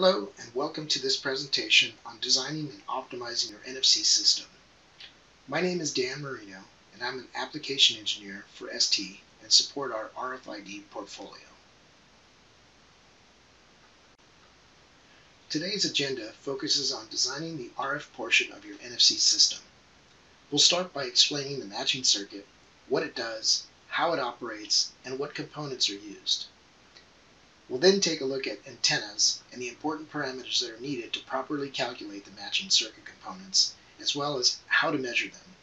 Hello and welcome to this presentation on designing and optimizing your NFC system. My name is Dan Marino and I'm an application engineer for ST and support our RFID portfolio. Today's agenda focuses on designing the RF portion of your NFC system. We'll start by explaining the matching circuit, what it does, how it operates, and what components are used. We'll then take a look at antennas and the important parameters that are needed to properly calculate the matching circuit components, as well as how to measure them.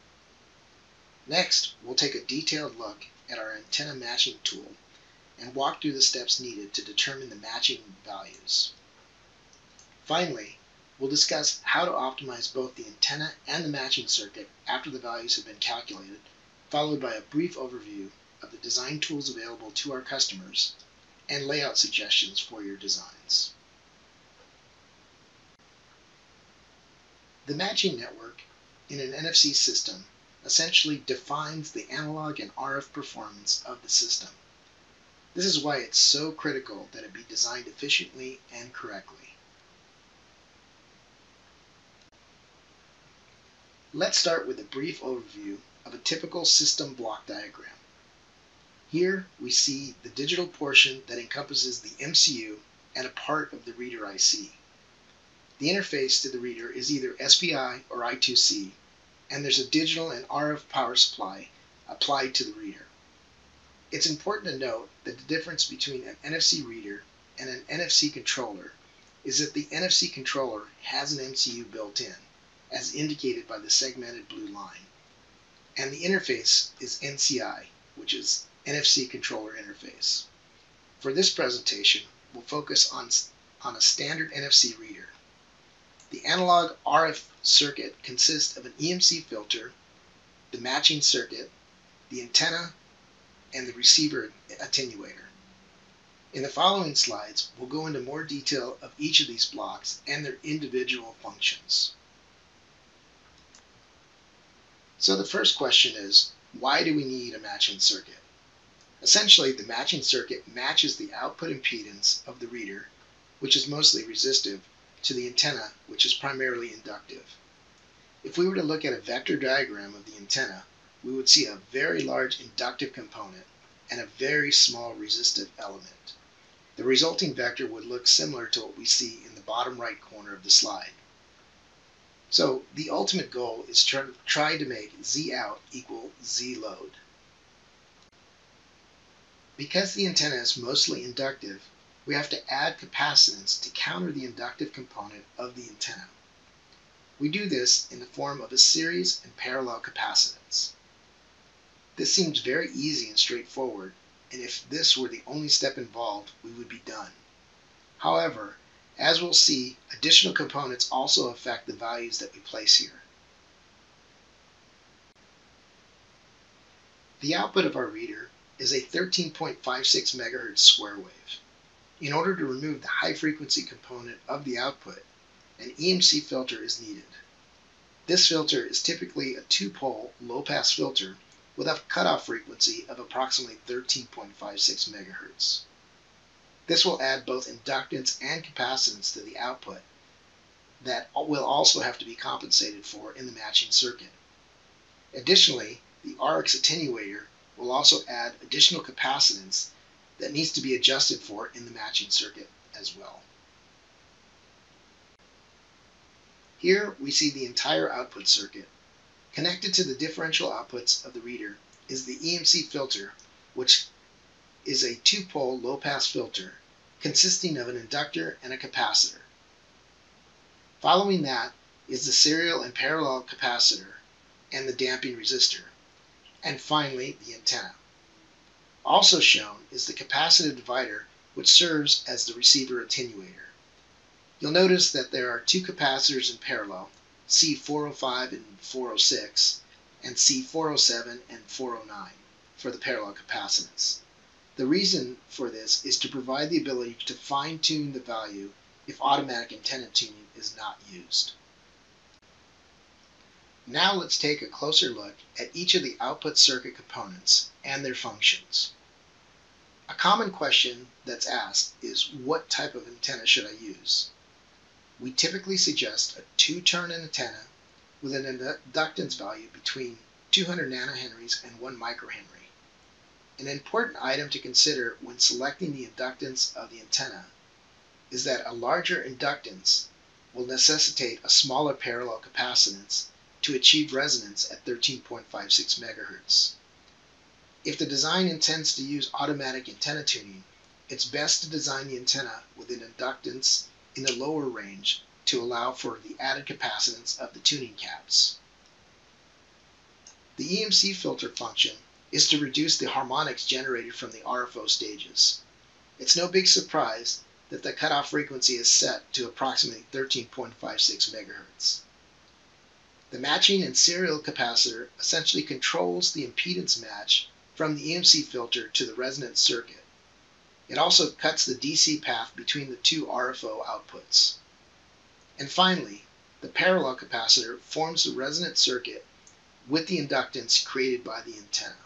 Next, we'll take a detailed look at our antenna matching tool and walk through the steps needed to determine the matching values. Finally, we'll discuss how to optimize both the antenna and the matching circuit after the values have been calculated, followed by a brief overview of the design tools available to our customers and layout suggestions for your designs. The matching network in an NFC system essentially defines the analog and RF performance of the system. This is why it's so critical that it be designed efficiently and correctly. Let's start with a brief overview of a typical system block diagram. Here we see the digital portion that encompasses the MCU and a part of the reader IC. The interface to the reader is either SPI or I2C, and there's a digital and RF power supply applied to the reader. It's important to note that the difference between an NFC reader and an NFC controller is that the NFC controller has an MCU built in, as indicated by the segmented blue line, and the interface is NCI, which is NFC controller interface. For this presentation, we'll focus on, on a standard NFC reader. The analog RF circuit consists of an EMC filter, the matching circuit, the antenna, and the receiver attenuator. In the following slides, we'll go into more detail of each of these blocks and their individual functions. So the first question is, why do we need a matching circuit? Essentially, the matching circuit matches the output impedance of the reader, which is mostly resistive, to the antenna, which is primarily inductive. If we were to look at a vector diagram of the antenna, we would see a very large inductive component and a very small resistive element. The resulting vector would look similar to what we see in the bottom right corner of the slide. So the ultimate goal is to try to make Z out equal Z load. Because the antenna is mostly inductive, we have to add capacitance to counter the inductive component of the antenna. We do this in the form of a series and parallel capacitance. This seems very easy and straightforward, and if this were the only step involved, we would be done. However, as we'll see, additional components also affect the values that we place here. The output of our reader is a 13.56 MHz square wave. In order to remove the high frequency component of the output, an EMC filter is needed. This filter is typically a two-pole low-pass filter with a cutoff frequency of approximately 13.56 MHz. This will add both inductance and capacitance to the output that will also have to be compensated for in the matching circuit. Additionally, the RX attenuator will also add additional capacitance that needs to be adjusted for in the matching circuit as well. Here we see the entire output circuit. Connected to the differential outputs of the reader is the EMC filter, which is a two-pole low-pass filter consisting of an inductor and a capacitor. Following that is the serial and parallel capacitor and the damping resistor and finally the antenna. Also shown is the capacitive divider which serves as the receiver attenuator. You'll notice that there are two capacitors in parallel, C405 and 406, and C407 and 409 for the parallel capacitance. The reason for this is to provide the ability to fine-tune the value if automatic antenna tuning is not used. Now let's take a closer look at each of the output circuit components and their functions. A common question that's asked is what type of antenna should I use? we typically suggest a two-turn antenna with an inductance value between 200 nanohenries and 1 microhenry. An important item to consider when selecting the inductance of the antenna is that a larger inductance will necessitate a smaller parallel capacitance to achieve resonance at 13.56 MHz. If the design intends to use automatic antenna tuning, it's best to design the antenna with an inductance in the lower range to allow for the added capacitance of the tuning caps. The EMC filter function is to reduce the harmonics generated from the RFO stages. It's no big surprise that the cutoff frequency is set to approximately 13.56 MHz. The matching and serial capacitor essentially controls the impedance match from the EMC filter to the resonant circuit. It also cuts the DC path between the two RFO outputs. And finally, the parallel capacitor forms the resonant circuit with the inductance created by the antenna.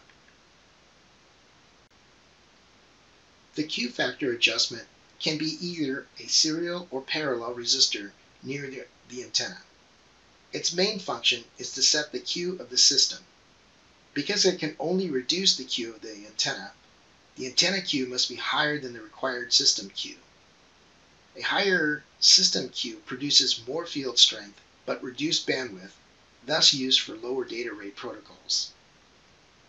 The Q factor adjustment can be either a serial or parallel resistor near the antenna. Its main function is to set the Q of the system. Because it can only reduce the Q of the antenna, the antenna Q must be higher than the required system Q. A higher system Q produces more field strength but reduced bandwidth, thus used for lower data rate protocols.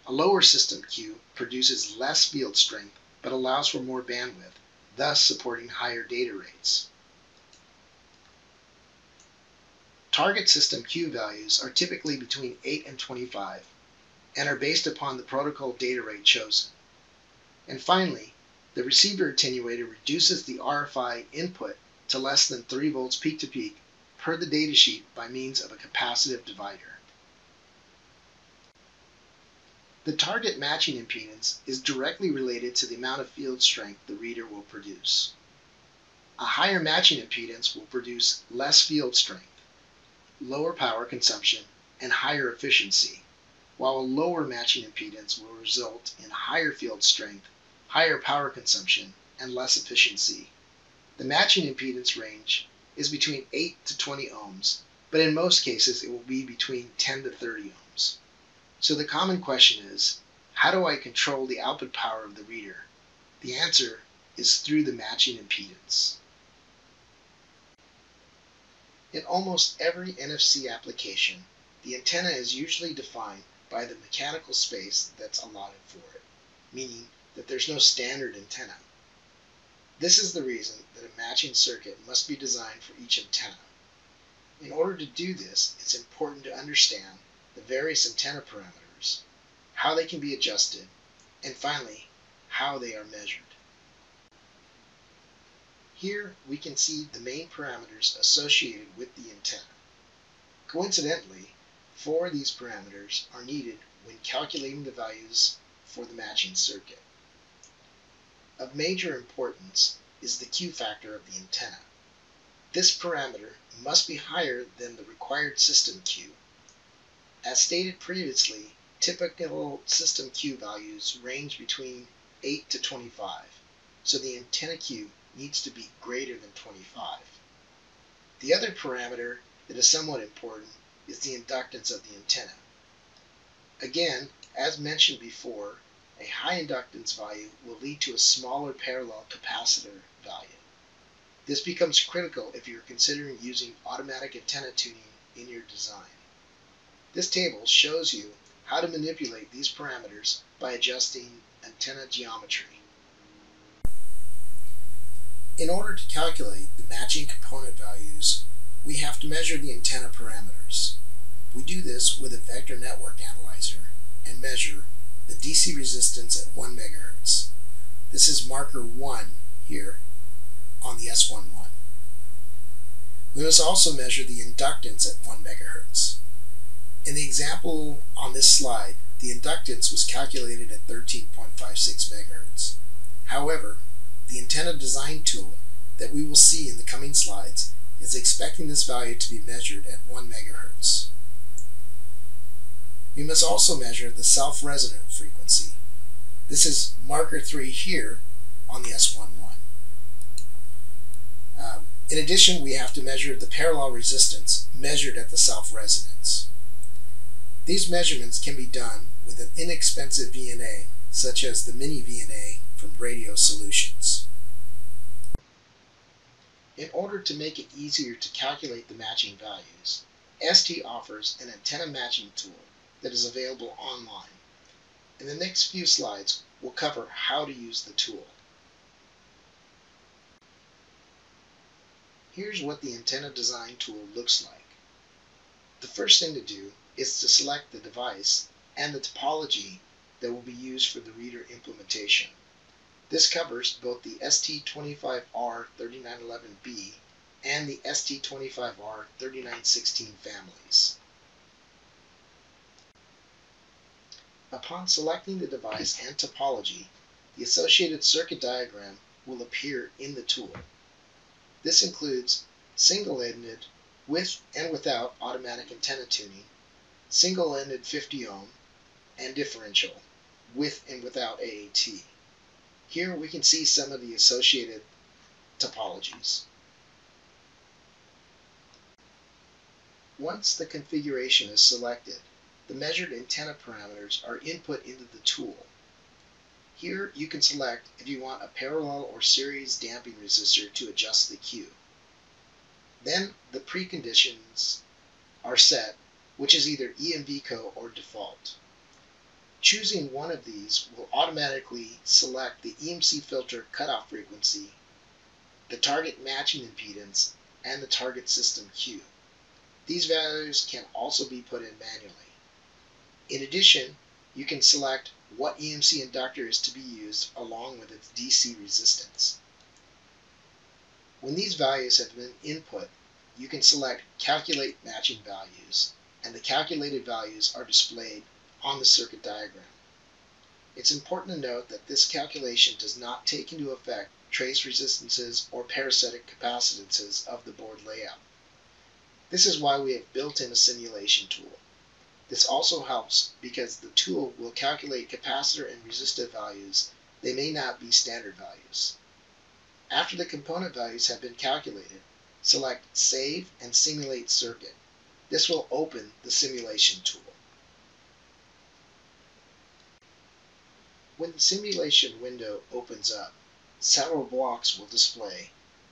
A lower system Q produces less field strength but allows for more bandwidth, thus supporting higher data rates. Target system Q values are typically between 8 and 25 and are based upon the protocol data rate chosen. And finally, the receiver attenuator reduces the RFI input to less than 3 volts peak to peak per the datasheet by means of a capacitive divider. The target matching impedance is directly related to the amount of field strength the reader will produce. A higher matching impedance will produce less field strength, lower power consumption, and higher efficiency, while a lower matching impedance will result in higher field strength, higher power consumption, and less efficiency. The matching impedance range is between 8 to 20 ohms, but in most cases it will be between 10 to 30 ohms. So the common question is, how do I control the output power of the reader? The answer is through the matching impedance. In almost every NFC application, the antenna is usually defined by the mechanical space that's allotted for it, meaning that there's no standard antenna. This is the reason that a matching circuit must be designed for each antenna. In order to do this, it's important to understand the various antenna parameters, how they can be adjusted, and finally, how they are measured. Here we can see the main parameters associated with the antenna. Coincidentally, four of these parameters are needed when calculating the values for the matching circuit. Of major importance is the Q factor of the antenna. This parameter must be higher than the required system Q as stated previously, typical system Q values range between 8 to 25, so the antenna Q needs to be greater than 25. The other parameter that is somewhat important is the inductance of the antenna. Again, as mentioned before, a high inductance value will lead to a smaller parallel capacitor value. This becomes critical if you're considering using automatic antenna tuning in your design. This table shows you how to manipulate these parameters by adjusting antenna geometry. In order to calculate the matching component values, we have to measure the antenna parameters. We do this with a vector network analyzer and measure the DC resistance at 1 MHz. This is marker 1 here on the S11. We must also measure the inductance at 1 MHz. In the example on this slide, the inductance was calculated at 13.56 MHz. However, the antenna design tool that we will see in the coming slides is expecting this value to be measured at 1 MHz. We must also measure the self-resonant frequency. This is marker 3 here on the S11. Um, In addition, we have to measure the parallel resistance measured at the self-resonance. These measurements can be done with an inexpensive VNA, such as the Mini VNA from Radio Solutions. In order to make it easier to calculate the matching values, ST offers an antenna matching tool that is available online. In the next few slides, we'll cover how to use the tool. Here's what the antenna design tool looks like. The first thing to do is to select the device and the topology that will be used for the reader implementation. This covers both the ST25R3911B and the ST25R3916 families. Upon selecting the device and topology, the associated circuit diagram will appear in the tool. This includes single-ended with and without automatic antenna tuning, single-ended 50 ohm, and differential with and without AAT. Here we can see some of the associated topologies. Once the configuration is selected, the measured antenna parameters are input into the tool. Here you can select if you want a parallel or series damping resistor to adjust the Q. Then the preconditions are set, which is either EMVCO or default. Choosing one of these will automatically select the EMC filter cutoff frequency, the target matching impedance, and the target system Q. These values can also be put in manually. In addition, you can select what EMC inductor is to be used along with its DC resistance. When these values have been input, you can select Calculate Matching Values, and the calculated values are displayed on the circuit diagram. It's important to note that this calculation does not take into effect trace resistances or parasitic capacitances of the board layout. This is why we have built in a simulation tool. This also helps because the tool will calculate capacitor and resistor values. They may not be standard values. After the component values have been calculated, select Save and Simulate Circuit. This will open the simulation tool. When the simulation window opens up, several blocks will display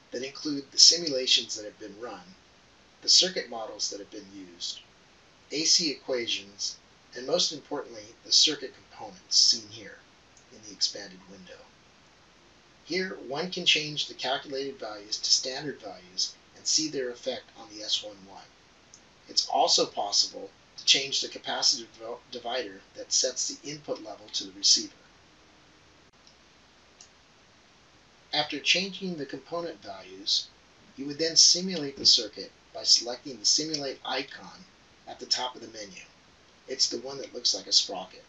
that include the simulations that have been run, the circuit models that have been used, AC equations, and most importantly, the circuit components seen here in the expanded window. Here, one can change the calculated values to standard values and see their effect on the S11. It's also possible to change the capacitive divider that sets the input level to the receiver. After changing the component values, you would then simulate the circuit by selecting the Simulate icon at the top of the menu. It's the one that looks like a sprocket.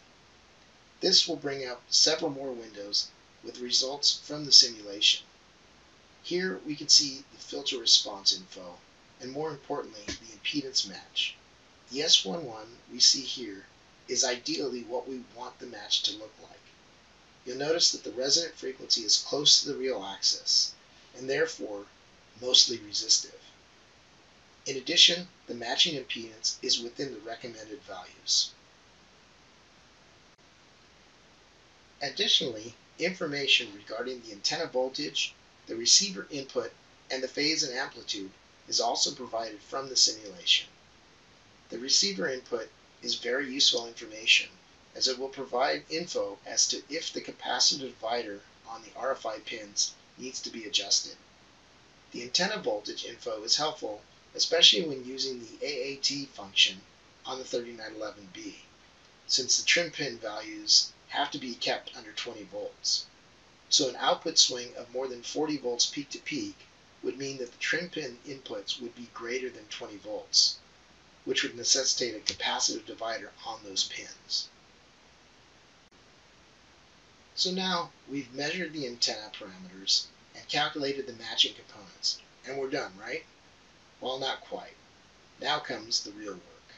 This will bring up several more windows with results from the simulation. Here we can see the filter response info and more importantly the impedance match. The S11 we see here is ideally what we want the match to look like you'll notice that the resonant frequency is close to the real axis, and therefore mostly resistive. In addition, the matching impedance is within the recommended values. Additionally, information regarding the antenna voltage, the receiver input, and the phase and amplitude is also provided from the simulation. The receiver input is very useful information as it will provide info as to if the capacitive divider on the RFI pins needs to be adjusted. The antenna voltage info is helpful, especially when using the AAT function on the 3911B, since the trim pin values have to be kept under 20 volts. So an output swing of more than 40 volts peak to peak would mean that the trim pin inputs would be greater than 20 volts, which would necessitate a capacitive divider on those pins. So now we've measured the antenna parameters and calculated the matching components, and we're done, right? Well, not quite. Now comes the real work.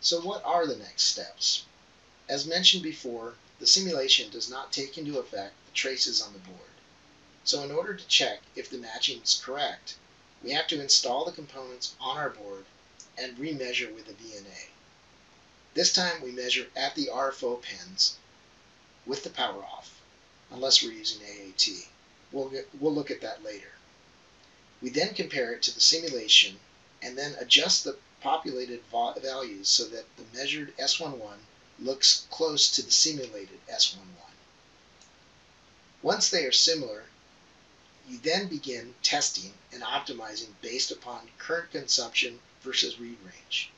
So what are the next steps? As mentioned before, the simulation does not take into effect the traces on the board. So in order to check if the matching is correct, we have to install the components on our board and remeasure with a VNA. This time we measure at the RFO pins with the power off, unless we're using AAT. We'll, get, we'll look at that later. We then compare it to the simulation and then adjust the populated values so that the measured S11 looks close to the simulated S11. Once they are similar, you then begin testing and optimizing based upon current consumption versus read range.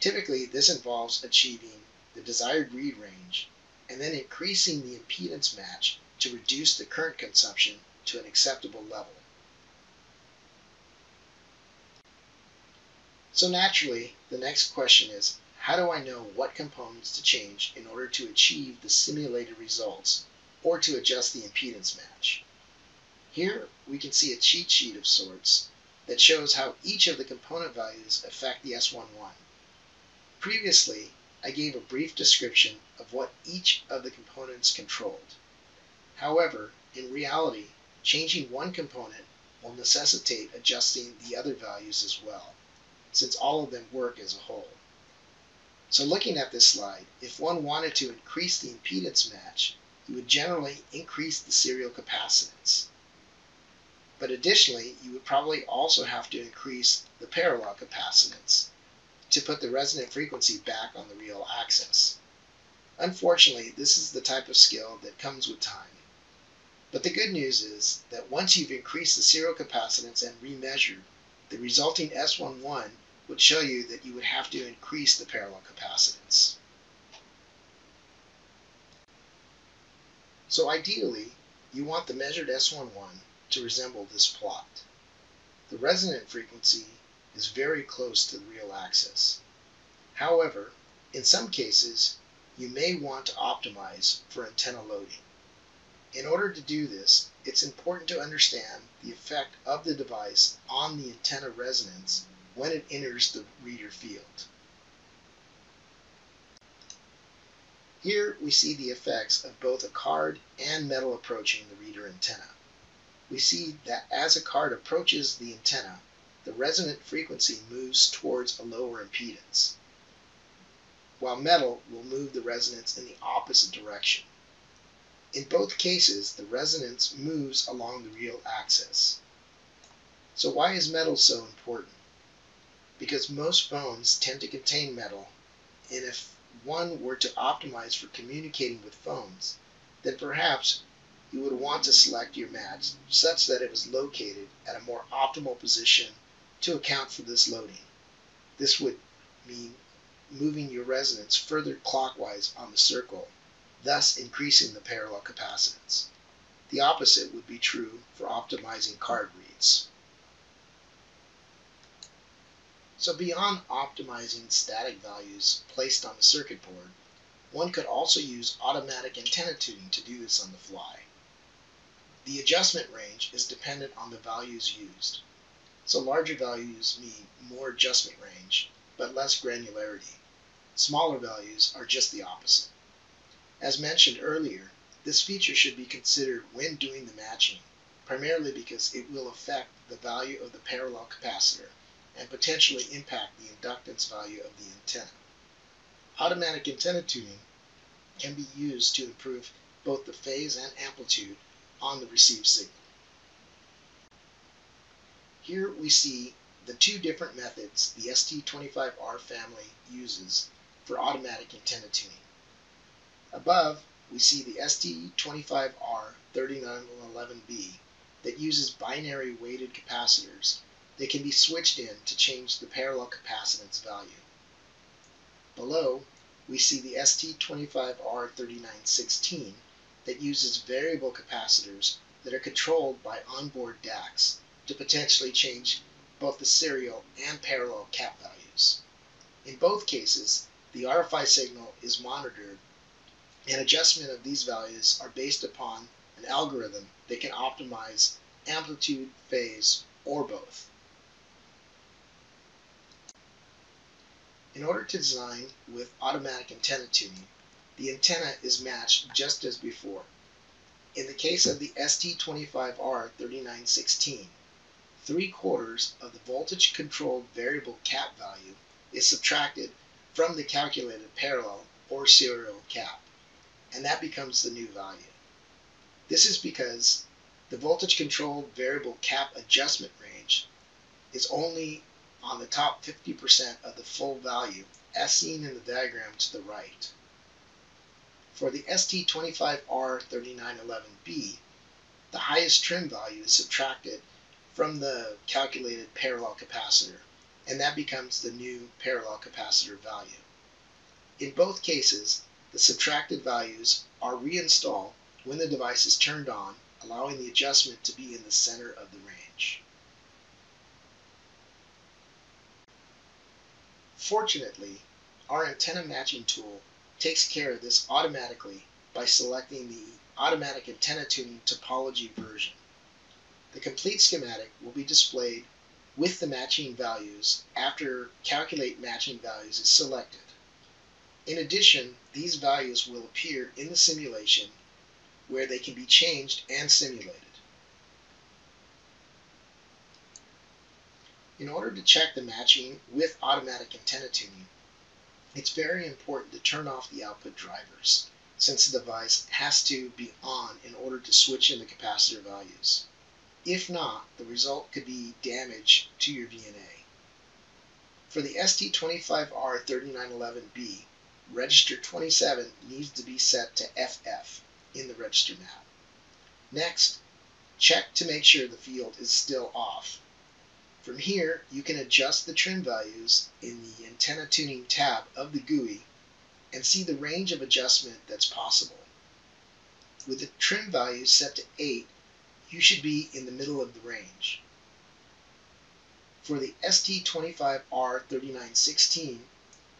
Typically, this involves achieving the desired read range and then increasing the impedance match to reduce the current consumption to an acceptable level. So naturally, the next question is, how do I know what components to change in order to achieve the simulated results or to adjust the impedance match? Here we can see a cheat sheet of sorts that shows how each of the component values affect the S11. Previously, I gave a brief description of what each of the components controlled. However, in reality, changing one component will necessitate adjusting the other values as well since all of them work as a whole. So looking at this slide, if one wanted to increase the impedance match, you would generally increase the serial capacitance. But additionally, you would probably also have to increase the parallel capacitance to put the resonant frequency back on the real axis. Unfortunately, this is the type of skill that comes with time. But the good news is that once you've increased the serial capacitance and remeasured, the resulting S11 would show you that you would have to increase the parallel capacitance. So ideally, you want the measured S11 to resemble this plot. The resonant frequency is very close to the real axis. However, in some cases, you may want to optimize for antenna loading. In order to do this, it's important to understand the effect of the device on the antenna resonance when it enters the reader field. Here we see the effects of both a card and metal approaching the reader antenna. We see that as a card approaches the antenna, the resonant frequency moves towards a lower impedance, while metal will move the resonance in the opposite direction. In both cases, the resonance moves along the real axis. So why is metal so important? because most phones tend to contain metal, and if one were to optimize for communicating with phones, then perhaps you would want to select your match such that it was located at a more optimal position to account for this loading. This would mean moving your resonance further clockwise on the circle, thus increasing the parallel capacitance. The opposite would be true for optimizing card reads. So beyond optimizing static values placed on the circuit board, one could also use automatic antenna tuning to do this on the fly. The adjustment range is dependent on the values used. So larger values mean more adjustment range, but less granularity. Smaller values are just the opposite. As mentioned earlier, this feature should be considered when doing the matching, primarily because it will affect the value of the parallel capacitor and potentially impact the inductance value of the antenna. Automatic antenna tuning can be used to improve both the phase and amplitude on the received signal. Here we see the two different methods the ST25R family uses for automatic antenna tuning. Above, we see the ST25R3911B that uses binary weighted capacitors that can be switched in to change the parallel capacitance value. Below, we see the ST25R3916 that uses variable capacitors that are controlled by onboard DACs to potentially change both the serial and parallel cap values. In both cases, the RFI signal is monitored and adjustment of these values are based upon an algorithm that can optimize amplitude, phase, or both. In order to design with automatic antenna tuning, the antenna is matched just as before. In the case of the ST25R3916, three quarters of the voltage controlled variable cap value is subtracted from the calculated parallel or serial cap, and that becomes the new value. This is because the voltage controlled variable cap adjustment range is only on the top 50% of the full value as seen in the diagram to the right. For the ST25R3911B, the highest trim value is subtracted from the calculated parallel capacitor, and that becomes the new parallel capacitor value. In both cases, the subtracted values are reinstalled when the device is turned on, allowing the adjustment to be in the center of the range. Fortunately, our antenna matching tool takes care of this automatically by selecting the automatic antenna tuning topology version. The complete schematic will be displayed with the matching values after calculate matching values is selected. In addition, these values will appear in the simulation where they can be changed and simulated. In order to check the matching with automatic antenna tuning, it's very important to turn off the output drivers since the device has to be on in order to switch in the capacitor values. If not, the result could be damage to your VNA. For the ST25R3911B, register 27 needs to be set to FF in the register map. Next, check to make sure the field is still off. From here, you can adjust the trim values in the antenna tuning tab of the GUI and see the range of adjustment that's possible. With the trim value set to 8, you should be in the middle of the range. For the ST25R3916,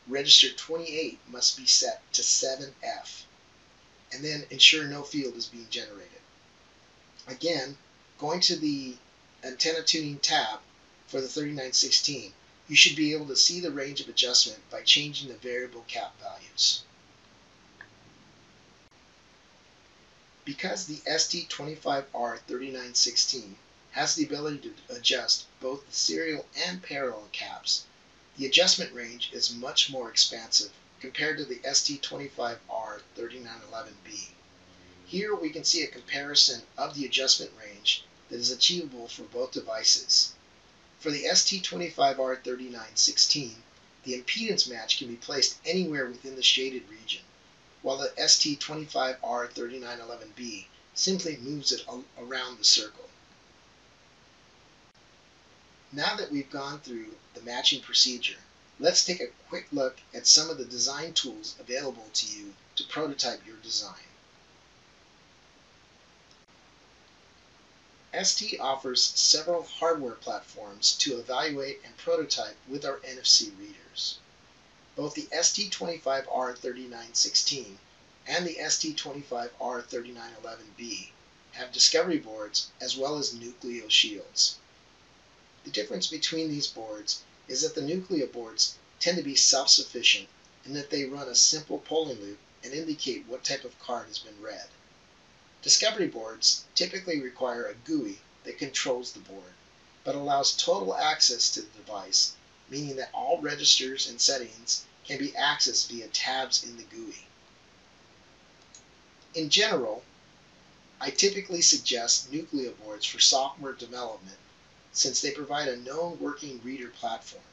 register 28 must be set to 7F, and then ensure no field is being generated. Again, going to the antenna tuning tab for the 3916, you should be able to see the range of adjustment by changing the variable cap values. Because the ST25R3916 has the ability to adjust both the serial and parallel caps, the adjustment range is much more expansive compared to the ST25R3911B. Here we can see a comparison of the adjustment range that is achievable for both devices. For the ST25R3916, the impedance match can be placed anywhere within the shaded region while the ST25R3911B simply moves it around the circle. Now that we've gone through the matching procedure, let's take a quick look at some of the design tools available to you to prototype your design. ST offers several hardware platforms to evaluate and prototype with our NFC readers. Both the ST25R3916 and the ST25R3911B have discovery boards as well as Nucleo shields. The difference between these boards is that the Nucleo boards tend to be self-sufficient in that they run a simple polling loop and indicate what type of card has been read. Discovery boards typically require a GUI that controls the board, but allows total access to the device meaning that all registers and settings can be accessed via tabs in the GUI. In general, I typically suggest Nucleo boards for software development since they provide a known working reader platform.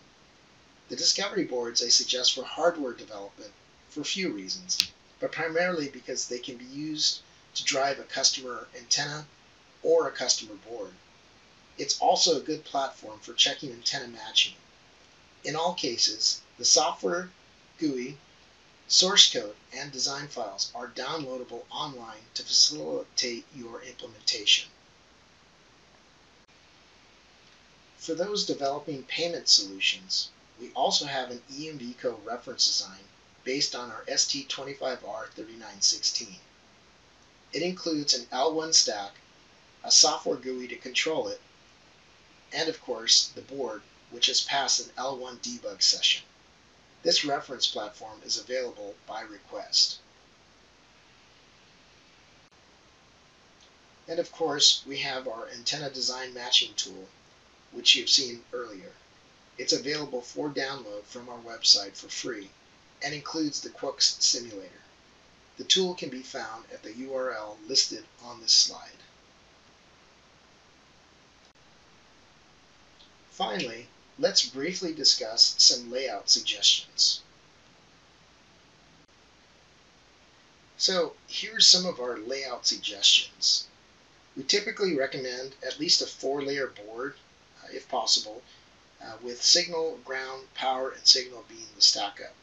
The Discovery boards I suggest for hardware development for a few reasons, but primarily because they can be used to drive a customer antenna or a customer board. It's also a good platform for checking antenna matching in all cases, the software GUI, source code, and design files are downloadable online to facilitate your implementation. For those developing payment solutions, we also have an EMVCo reference design based on our ST25R3916. It includes an L1 stack, a software GUI to control it, and of course the board which has passed an L1 debug session. This reference platform is available by request. And of course, we have our antenna design matching tool, which you've seen earlier. It's available for download from our website for free and includes the Qucs simulator. The tool can be found at the URL listed on this slide. Finally, let's briefly discuss some layout suggestions. So here's some of our layout suggestions. We typically recommend at least a four layer board, uh, if possible, uh, with signal, ground, power, and signal being the stack up.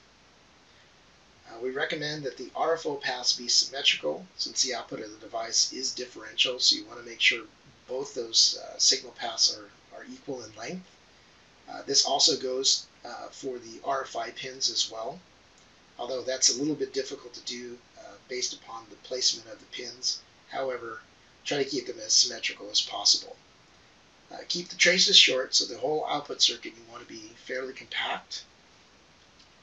Uh, we recommend that the RFO paths be symmetrical since the output of the device is differential, so you want to make sure both those uh, signal paths are, are equal in length. Uh, this also goes uh, for the RFI pins as well, although that's a little bit difficult to do uh, based upon the placement of the pins. However, try to keep them as symmetrical as possible. Uh, keep the traces short, so the whole output circuit you want to be fairly compact.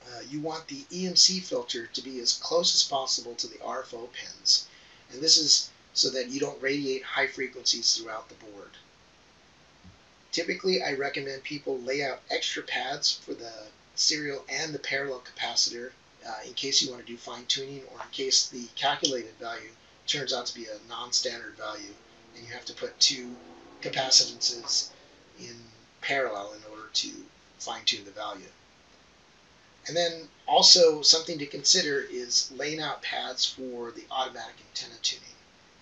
Uh, you want the EMC filter to be as close as possible to the RFO pins, and this is so that you don't radiate high frequencies throughout the board. Typically, I recommend people lay out extra pads for the serial and the parallel capacitor uh, in case you want to do fine tuning or in case the calculated value turns out to be a non-standard value and you have to put two capacitances in parallel in order to fine tune the value. And then also something to consider is laying out pads for the automatic antenna tuning.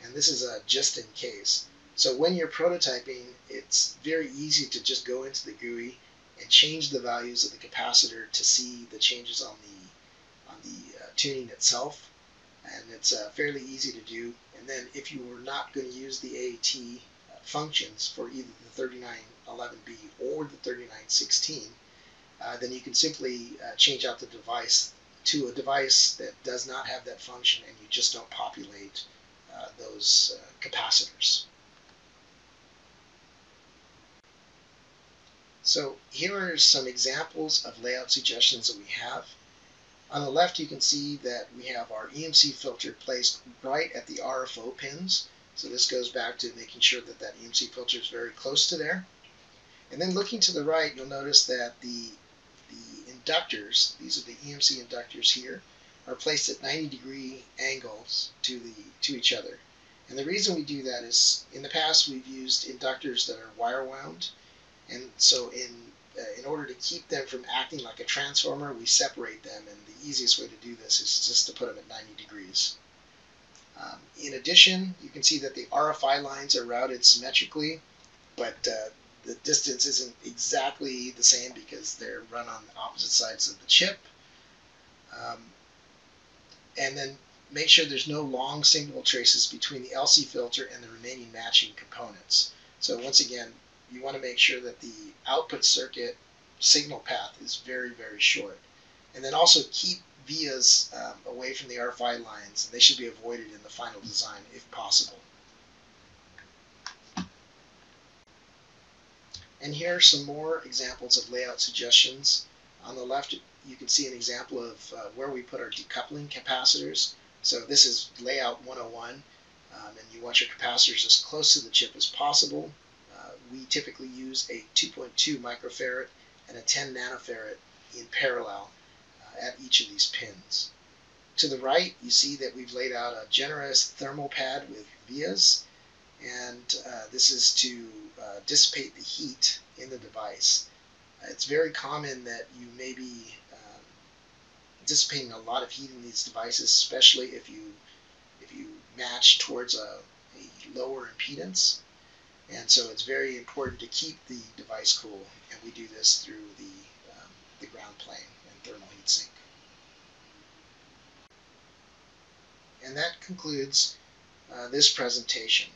And this is a just in case. So when you're prototyping, it's very easy to just go into the GUI and change the values of the capacitor to see the changes on the on the uh, tuning itself. And it's uh, fairly easy to do. And then if you were not going to use the AAT functions for either the 3911B or the 3916, uh, then you can simply uh, change out the device to a device that does not have that function and you just don't populate uh, those uh, capacitors. So here are some examples of layout suggestions that we have. On the left you can see that we have our EMC filter placed right at the RFO pins so this goes back to making sure that that EMC filter is very close to there. And then looking to the right, you'll notice that the, the inductors, these are the EMC inductors here, are placed at 90 degree angles to, the, to each other. And the reason we do that is in the past we've used inductors that are wire wound. And so in, uh, in order to keep them from acting like a transformer, we separate them. And the easiest way to do this is just to put them at 90 degrees. Um, in addition, you can see that the RFI lines are routed symmetrically, but uh, the distance isn't exactly the same because they're run on opposite sides of the chip. Um, and then make sure there's no long signal traces between the LC filter and the remaining matching components. So once again, you want to make sure that the output circuit signal path is very, very short. And then also keep vias um, away from the RFI lines, and they should be avoided in the final design if possible. And here are some more examples of layout suggestions. On the left, you can see an example of uh, where we put our decoupling capacitors. So this is layout 101, um, and you want your capacitors as close to the chip as possible. Uh, we typically use a 2.2 microfarad and a 10 nanofarad in parallel at each of these pins. To the right, you see that we've laid out a generous thermal pad with vias, and uh, this is to uh, dissipate the heat in the device. It's very common that you may be um, dissipating a lot of heat in these devices, especially if you if you match towards a, a lower impedance. And so it's very important to keep the device cool, and we do this through the, um, the ground plane and thermal heatsink. And that concludes uh, this presentation.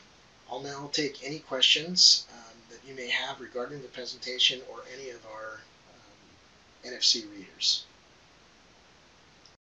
I'll now take any questions um, that you may have regarding the presentation or any of our um, NFC readers.